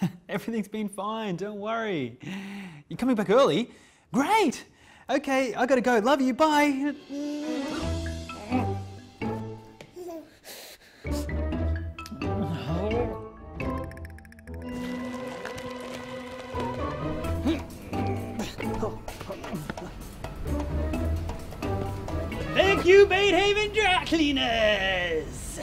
Everything's been fine, don't worry. You're coming back early? Great! Okay, I gotta go. Love you, bye. Thank you, Batehaven Dry Cleaners!